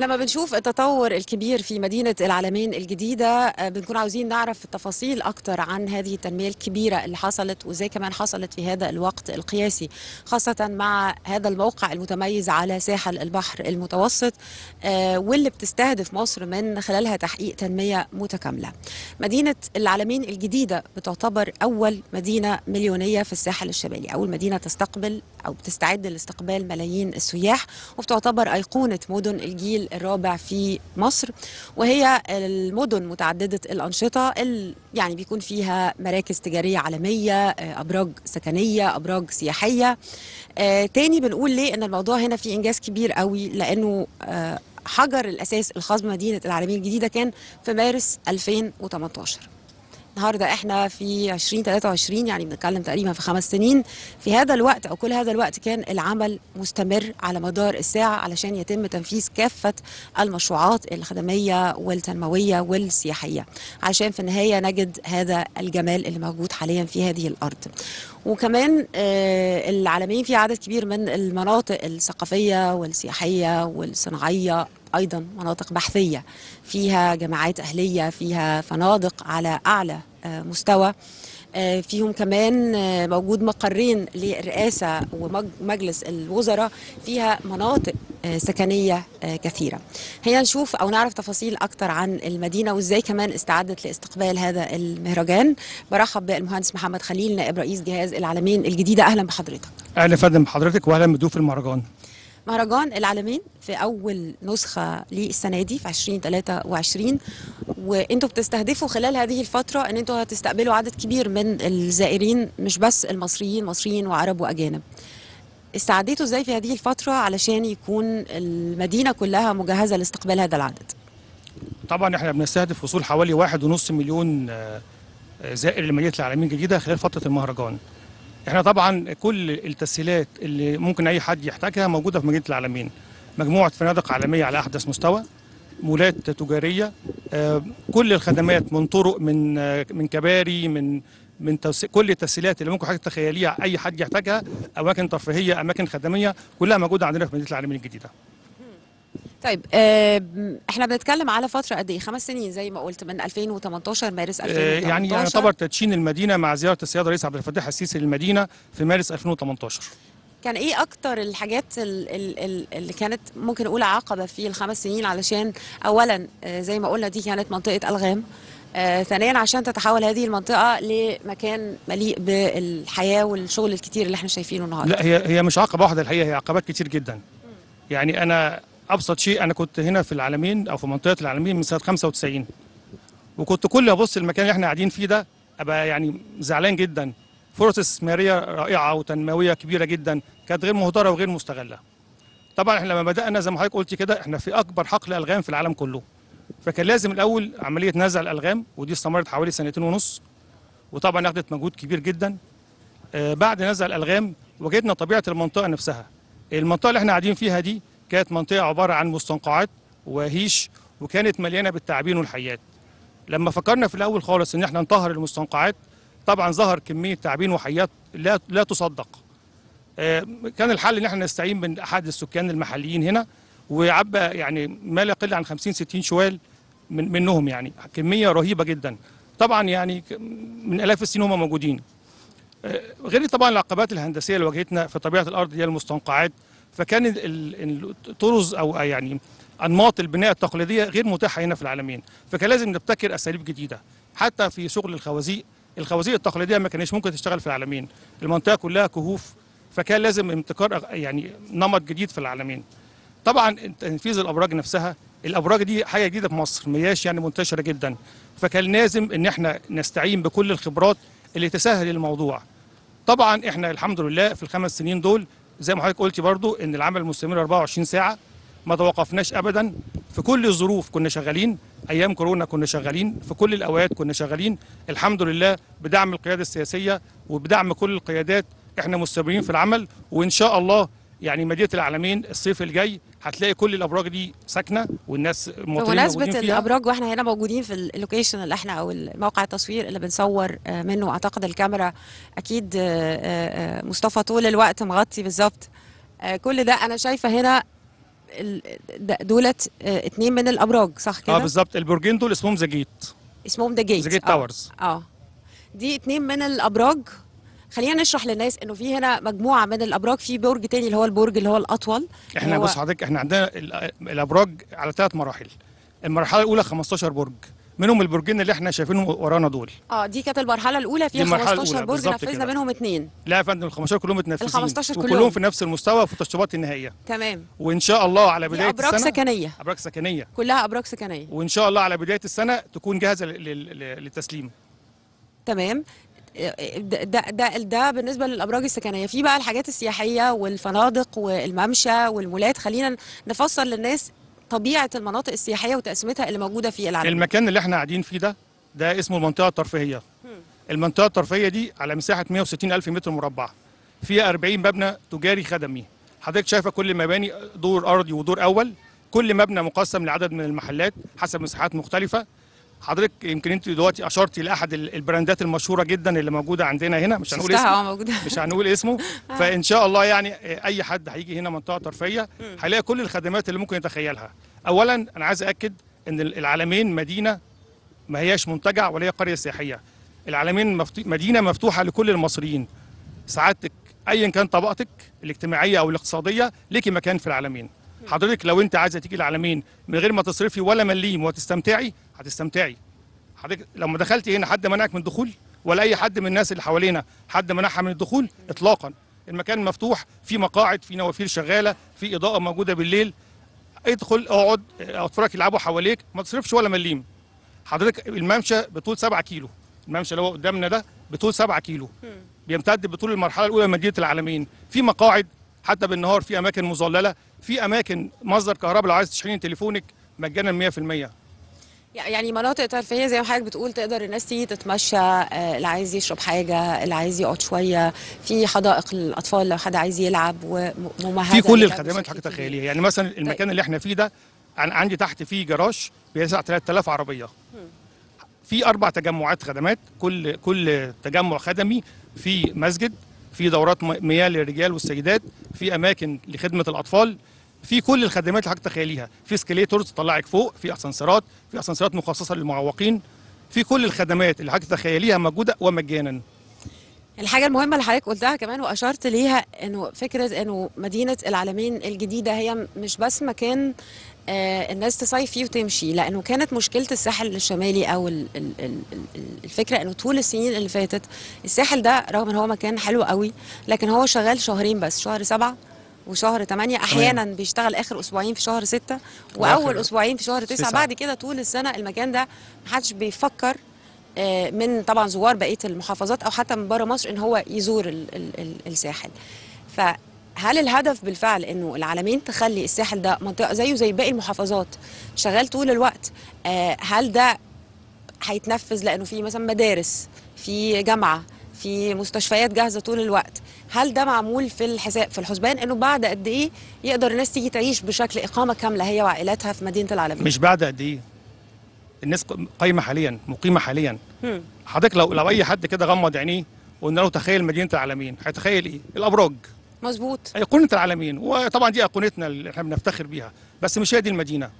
لما بنشوف التطور الكبير في مدينة العالمين الجديدة آه، بنكون عاوزين نعرف التفاصيل أكتر عن هذه التنمية الكبيرة اللي حصلت وإزاي كمان حصلت في هذا الوقت القياسي خاصة مع هذا الموقع المتميز على ساحل البحر المتوسط آه، واللي بتستهدف مصر من خلالها تحقيق تنمية متكاملة. مدينة العالمين الجديدة بتعتبر أول مدينة مليونية في الساحل الشمالي أول مدينة تستقبل أو بتستعد لاستقبال ملايين السياح وبتعتبر أيقونة مدن الجيل الرابع في مصر وهي المدن متعددة الأنشطة اللي يعني بيكون فيها مراكز تجارية عالمية آه، أبراج سكنية أبراج سياحية. آه، تاني بنقول ليه أن الموضوع هنا فيه إنجاز كبير قوي لأنه آه، حجر الأساس الخاص بمدينة العالمين الجديدة كان في مارس 2018 النهارده إحنا في 2023 يعني بنتكلم تقريبا في خمس سنين. في هذا الوقت أو كل هذا الوقت كان العمل مستمر على مدار الساعة علشان يتم تنفيذ كافة المشروعات الخدمية والتنموية والسياحية عشان في النهاية نجد هذا الجمال اللي موجود حاليا في هذه الأرض. وكمان آه، العالمين في عدد كبير من المناطق الثقافية والسياحية والصناعية أيضا مناطق بحثية فيها جامعات أهلية فيها فنادق على أعلى آه، مستوى آه، فيهم كمان آه، موجود مقرين للرئاسه ومجلس الوزراء فيها مناطق سكنية كثيرة. هيا نشوف أو نعرف تفاصيل أكتر عن المدينة وإزاي كمان استعدت لاستقبال هذا المهرجان. برحب بالمهندس محمد خليل نائب رئيس جهاز العالمين الجديده أهلا بحضرتك. أهلا فندم بحضرتك واهلا بضيوف المهرجان مهرجان العالمين في أول نسخة ليه السنة دي في 2023 وأنتوا بتستهدفوا خلال هذه الفترة إن أنتوا هتستقبلوا عدد كبير من الزائرين مش بس المصريين مصريين وعرب وأجانب. استعديتوا إزاي في هذه الفترة علشان يكون المدينة كلها مجهزة لاستقبال هذا العدد؟ طبعا إحنا بنستهدف وصول حوالي واحد ونص مليون آه، زائر لمدينة العالمين الجديده خلال فترة المهرجان. إحنا طبعا كل التسهيلات اللي ممكن أي حد يحتاجها موجودة في مدينة العالمين مجموعة فنادق عالمية على أحدث مستوى مولات تجارية آه، كل الخدمات من طرق من آه، من كباري من من. كل التسهيلات اللي ممكن حضرتك تتخيليها أي حد يحتاجها أماكن ترفيهية أماكن خدمية كلها موجودة عندنا في مدينة العالمين الجديدة طيب آه، إحنا بنتكلم على فترة قد إيه؟ خمس سنين زي ما قلت من 2018 مارس آه، 2018 يعني يعتبر تدشين المدينة مع زيارة السيد الرئيس عبد الفتاح السيسي للمدينة في مارس 2018 كان إيه أكتر الحاجات ال- ال- ال- اللي كانت ممكن نقول عقبة في الخمس سنين؟ علشان اولا آه، زي ما قلنا دي كانت منطقة ألغام. آه، ثانيا عشان تتحول هذه المنطقة لمكان مليء بالحياة والشغل الكتير اللي إحنا شايفينه النهارده. لا هي هي مش عقبة واحدة الحقيقة هي عقبات كتير جدا. يعني أنا أبسط شيء أنا كنت هنا في العالمين أو في منطقة العالمين من سنة 95 وكنت كل أبص المكان اللي إحنا قاعدين فيه ده أبقى يعني زعلان جدا. فرص استثمارية رائعة وتنموية كبيرة جدا كانت غير مهدرة وغير مستغلة. طبعا إحنا لما بدأنا زي ما حضرتك قلت كده إحنا في أكبر حقل ألغام في العالم كله. فكان لازم الأول عملية نزع الألغام ودي استمرت حوالي سنتين ونص. وطبعا أخذت مجهود كبير جدا. آه، بعد نزع الألغام وجدنا طبيعة المنطقة نفسها. المنطقة اللي إحنا قاعدين فيها دي كانت منطقة عبارة عن مستنقعات وهيش وكانت مليانة بالتعابين والحيات. لما فكرنا في الأول خالص إن إحنا نطهر المستنقعات طبعا ظهر كمية تعابين وحيات لا لا تصدق. آه، كان الحل إن إحنا نستعين من أحد السكان المحليين هنا وعبى يعني ما لا يقل عن 50 60 شوال من منهم يعني. كمية رهيبة جدا. طبعا يعني من آلاف السنين هم موجودين. آه، غير طبعا العقبات الهندسية اللي واجهتنا في طبيعة الأرض هي المستنقعات. فكان ال- ال- الطرز أو يعني أنماط البناء التقليدية غير متاحة هنا في العالمين. فكان لازم نبتكر أساليب جديدة. حتى في شغل الخوازيق الخوازيق التقليدية ما كانش ممكن تشتغل في العالمين. المنطقة كلها كهوف فكان لازم ابتكار يعني نمط جديد في العالمين. طبعا تنفيذ الأبراج نفسها الأبراج دي حاجة جديدة في مصر ما هياش يعني منتشرة جدا. فكان لازم إن إحنا نستعين بكل الخبرات اللي تسهل الموضوع. طبعا إحنا الحمد لله في الخمس سنين دول زي ما حضرتك قلتي برضو إن العمل مستمر 24 ساعة ما توقفناش ابدا. في كل الظروف كنا شغالين أيام كورونا كنا شغالين في كل الأوقات كنا شغالين. الحمد لله بدعم القيادة السياسية وبدعم كل القيادات. إحنا مستمرين في العمل وإن شاء الله يعني مدينة العالمين الصيف الجاي هتلاقي كل الأبراج دي ساكنة والناس فيها. الأبراج وإحنا هنا موجودين في اللوكيشن اللي إحنا أو موقع التصوير اللي بنصور آه، منه. أعتقد الكاميرا أكيد آه، آه، مصطفى طول الوقت مغطي بالظبط. كل ده أنا شايفة هنا دولت اتنين من الأبراج صح كده؟ آه بالظبط. البرجين دول اسمهم The Gate اسمهم The Gate The Gate Towers آه. دي اتنين من الأبراج. خلينا نشرح للناس إنه في هنا مجموعة من الأبراج في برج تاني اللي هو البرج اللي هو الأطول. إحنا هو- بص حضرتك إحنا عندنا ال- الأبراج على ثلاث مراحل. المرحلة الأولى 15 برج. منهم البرجين اللي إحنا شايفينهم ورانا دول. آه دي كانت المرحلة الأولى فيها دي المرحلة 15 الأولى، برج نفذنا. منهم اتنين. لا يا فندم ال 15 كلهم متنفذين. ال 15 كلهم. وكلهم في نفس المستوى في التشطيبات النهائية. تمام. وإن شاء الله على بداية أبراج السنة سكنية. أبراج سكنية. كلها أبراج سكنية. وإن شاء الله على بداية السنة تكون جاهزة لل- لل- للتسليم. تمام. ده ده ده, بالنسبة للأبراج السكنية. في بقى الحاجات السياحية والفنادق والممشى والمولات. خلينا نفسر للناس طبيعة المناطق السياحية وتقسيمتها اللي موجودة في العالم. المكان اللي إحنا قاعدين فيه ده ده اسمه المنطقة الترفيهية. المنطقة الترفيهية دي على مساحة 160 ألف متر مربع. فيها 40 مبنى تجاري خدمي. حضرتك شايفة كل المباني دور أرضي ودور أول. كل مبنى مقسم لعدد من المحلات حسب مساحات مختلفة. حضرتك يمكن انت دلوقتي أشرتي لأحد ال- البراندات المشهورة جدا اللي موجودة عندنا هنا مش هنقول اسمه. آه موجودة. مش هنقول اسمه. فإن شاء الله يعني أي حد هيجي هنا منطقة ترفيهية هيلاقي كل الخدمات اللي ممكن يتخيلها. اولا أنا عايز اكد إن العالمين مدينة ما هياش منتجع ولا هي قرية سياحية. العالمين. مدينة مفتوحة لكل المصريين. سعادتك ايا كان طبقتك الاجتماعية أو الاقتصادية ليكي مكان في العالمين حضرتك لو انت عايزة تيجي العالمين من غير ما تصرفي ولا مليم وتستمتعي هتستمتعي. حضرتك لما دخلتي هنا حد منعك من الدخول؟ ولا أي حد من الناس اللي حوالينا حد منعها من الدخول؟ اطلاقا. المكان مفتوح في مقاعد في نوافير شغالة في إضاءة موجودة بالليل. ادخل اقعد اطفالك يلعبوا حواليك ما تصرفش ولا مليم. حضرتك الممشى بطول 7 كيلو. الممشى اللي هو قدامنا ده بطول 7 كيلو. بيمتد بطول المرحلة الأولى من مدينة العالمين في مقاعد حتى بالنهار في أماكن مظللة. في أماكن مصدر كهرباء لو عايز تشحني تليفونك مجانا 100% يعني مناطق ترفيهية زي ما حضرتك بتقول تقدر الناس تيجي تتمشى آه، اللي عايز يشرب حاجة اللي عايز يقعد شوية. في حدائق للأطفال لو حد عايز يلعب وممهده في كل الخدمات حضرتك. تخيليها يعني مثلا المكان اللي إحنا فيه ده عن- عندي تحت فيه جراج بيسع 3000 عربية. في أربع تجمعات خدمات كل كل تجمع خدمي في مسجد في دورات مياه للرجال والسيدات في أماكن لخدمة الأطفال في كل الخدمات اللي حضرتك تخيليها في سكليتورز تطلعك فوق في أسانسيرات في أسانسيرات مخصصة للمعوقين في كل الخدمات اللي حضرتك تخيليها موجودة ومجانا. الحاجة المهمة اللي حضرتك قلتها كمان وأشرت ليها إنه فكرة إنه مدينة العالمين الجديدة هي مش بس مكان الناس تصيف فيه وتمشي. لأنه كانت مشكلة الساحل الشمالي أو ال- ال- ال- ال- الفكرة إنه طول السنين اللي فاتت الساحل ده رغم إن هو مكان حلو قوي لكن هو شغال شهرين بس شهر سبعة وشهر تمانية أحيانا بيشتغل آخر أسبوعين في شهر ستة وأول وآخر أسبوعين في شهر تسعة. بعد كده طول السنة المكان ده محدش بيفكر آه، من طبعا زوار بقية المحافظات أو حتى من بره مصر إن هو يزور ال ال ال الساحل. فهل الهدف بالفعل إنه العالمين تخلي الساحل ده منطقة زيه زي باقي المحافظات شغال طول الوقت آه، هل ده هيتنفذ لأنه في مثلا مدارس في جامعة في مستشفيات جاهزة طول الوقت هل ده معمول في الحساب في الحسبان إنه بعد قد إيه يقدر الناس تيجي تعيش بشكل إقامة كاملة هي وعائلاتها في مدينة العالمين مش بعد قد إيه الناس قايمة حاليا مقيمة حاليا. حضرتك لو لو أي حد كده غمض عينيه وقلنا له تخيل مدينة العالمين هيتخيل إيه؟ الأبراج. مظبوط. ايقونه العالمين وطبعا دي ايقونتنا اللي إحنا بنفتخر بيها بس مش هي دي المدينة.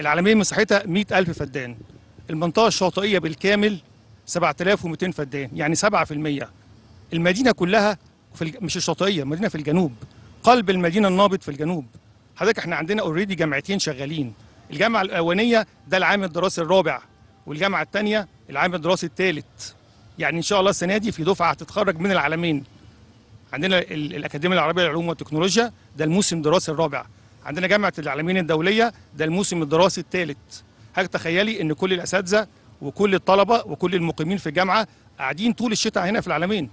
العالمين مساحتها 100000 فدان. المنطقة الشاطئية بالكامل 7200 فدان يعني 7% المدينة كلها في الج... مش الشاطئية المدينة في الجنوب. قلب المدينة النابض في الجنوب. حضرتك إحنا عندنا اوريدي جامعتين شغالين. الجامعة الأولانية ده العام الدراسي الرابع والجامعة الثانية العام الدراسي الثالث يعني إن شاء الله السنة دي في دفعة هتتخرج من العالمين. عندنا ال- الأكاديمية العربية للعلوم والتكنولوجيا ده الموسم الدراسي الرابع. عندنا جامعة العالمين الدولية ده الموسم الدراسي الثالث. حضرتك تخيلي إن كل الأساتذة وكل الطلبة وكل المقيمين في الجامعة قاعدين طول الشتاء هنا في العالمين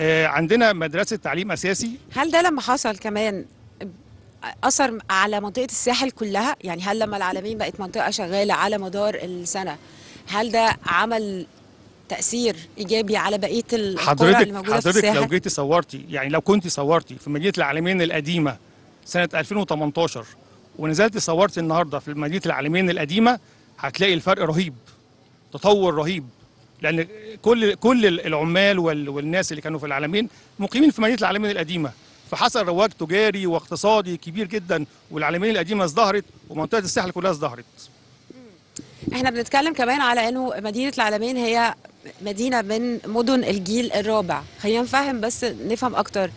آه عندنا مدرسة تعليم أساسي. هل ده لما حصل كمان أثر على منطقة الساحل كلها؟ يعني هل لما العالمين بقت منطقة شغالة على مدار السنة هل ده عمل تأثير إيجابي على بقية القرى حضرتك اللي موجودة في حضرتك لو الساحل؟ جيتي صورتي يعني لو كنت صورتي في مدينة العالمين القديمة سنة 2018 ونزلت صورتي النهارده في مدينة العالمين القديمة هتلاقي الفرق رهيب تطور رهيب لأن كل كل العمال وال- والناس اللي كانوا في العالمين مقيمين في مدينة العالمين القديمة. فحصل رواج تجاري واقتصادي كبير جدا والعالمين القديمة ازدهرت ومنطقة الساحل كلها ازدهرت. إحنا بنتكلم كمان على إنه مدينة العلمين هي مدينة من مدن الجيل الرابع. خلينا نفهم بس نفهم أكتر.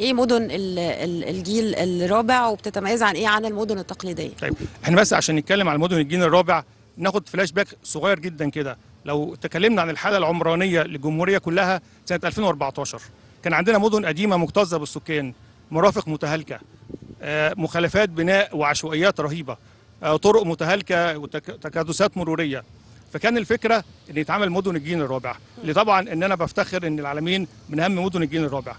إيه مدن ال- ال- الجيل الرابع وبتتميز عن إيه عن المدن التقليدية؟ طيب إحنا بس عشان نتكلم على مدن الجيل الرابع ناخد فلاش باك صغير جدا كده. لو تكلمنا عن الحالة العمرانية للجمهورية كلها سنة 2014 كان عندنا مدن قديمة مكتظة بالسكان مرافق متهالكة آه، مخالفات بناء وعشوائيات رهيبة آه، طرق متهالكة وتكدسات مرورية. فكان الفكرة ان يتعمل مدن الجيل الرابع اللي طبعا إن أنا بفتخر إن العالمين من أهم مدن الجيل الرابع.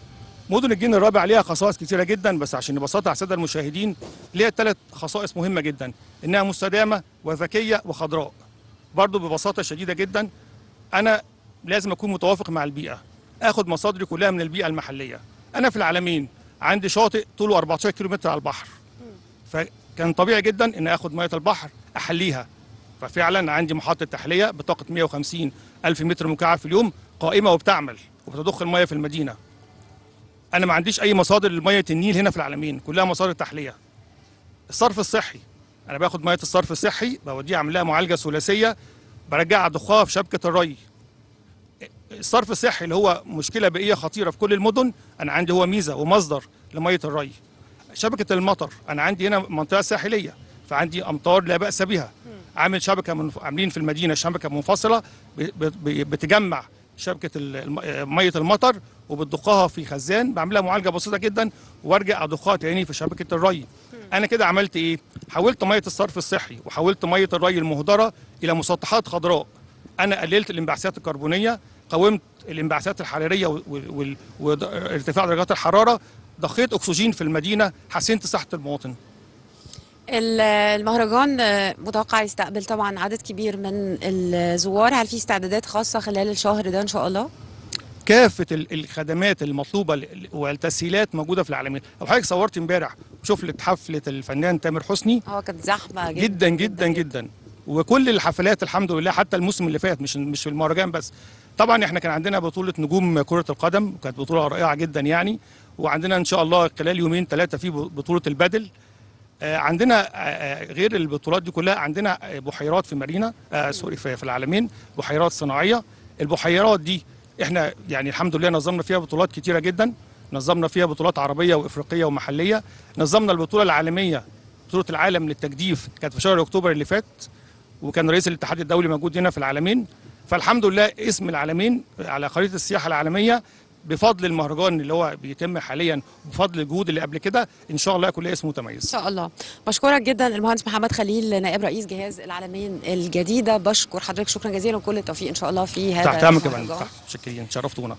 مدن الجيل الرابع ليها خصائص كتيرة جدا بس عشان نبسطها على السادة المشاهدين ليها ثلاث خصائص مهمة جدا إنها مستدامة وذكية وخضراء. برضو ببساطة شديدة جدا أنا لازم أكون متوافق مع البيئة. آخد مصادري كلها من البيئة المحلية. أنا في العالمين عندي شاطئ طوله 14 كيلو متر على البحر. فكان طبيعي جدا إن آخد مية البحر أحليها. ففعلا عندي محطة تحلية بطاقة 150 ألف متر مكعب في اليوم قائمة وبتعمل وبتضخ المية في المدينة. أنا ما عنديش أي مصادر لمية النيل هنا في العالمين كلها مصادر تحلية. الصرف الصحي أنا باخد مية الصرف الصحي بوديها أعمل لها معالجة ثلاثية برجعها ضخها في شبكة الري. الصرف الصحي اللي هو مشكلة بيئية خطيرة في كل المدن أنا عندي هو ميزة ومصدر لمية الري. شبكة المطر أنا عندي هنا منطقة ساحلية فعندي أمطار لا بأس بها. عامل شبكة منف... عاملين في المدينة شبكة منفصلة. بتجمع شبكة. مية المطر وبتضخها في خزان بعملها معالجة بسيطة جدا وأرجع أضخها تاني في شبكة الري أنا كده عملت إيه حولت مية الصرف الصحي وحولت مية الري المهدرة إلى مسطحات خضراء أنا قللت الانبعاثات الكربونية قومت الانبعاثات الحرارية وارتفاع درجات الحرارة ضخيت أكسجين في المدينة حسنت صحة المواطن ال- المهرجان آه، متوقع يستقبل طبعا عدد كبير من الزوار. هل في استعدادات خاصة خلال الشهر ده إن شاء الله؟ كافة ال- الخدمات المطلوبة والتسهيلات موجودة في العالمين. لو حضرتك صورت امبارح شفت حفلة الفنان تامر حسني. آه كانت زحمة جدا جدا جدا جدا وكل الحفلات الحمد لله حتى الموسم اللي فات مش مش في المهرجان بس. طبعا إحنا كان عندنا بطولة نجوم كرة القدم وكانت بطولة رائعة جدا يعني. وعندنا إن شاء الله خلال يومين ثلاثة في بطولة البادل آه، عندنا آه، آه، غير البطولات دي كلها عندنا آه، بحيرات في مارينا آه، سوري في العالمين بحيرات صناعية. البحيرات دي إحنا يعني الحمد لله نظمنا فيها بطولات كتيرة جدا. نظمنا فيها بطولات عربية وإفريقية ومحلية. نظمنا البطولة العالمية بطولة العالم للتجديف كانت في شهر أكتوبر اللي فات وكان رئيس الاتحاد الدولي موجود هنا في العالمين. فالحمد لله اسم العالمين على خريطة السياحة العالمية بفضل المهرجان اللي هو بيتم حاليا وبفضل الجهود اللي قبل كده إن شاء الله يكون ليه اسم إن متميز شاء الله. بشكرك جدا المهندس محمد خليل نائب رئيس جهاز العالمين الجديدة. بشكر حضرتك شكرا جزيلا وكل التوفيق إن شاء الله في هذا تحت أمرك يا فندم. شكرا شرفتونا.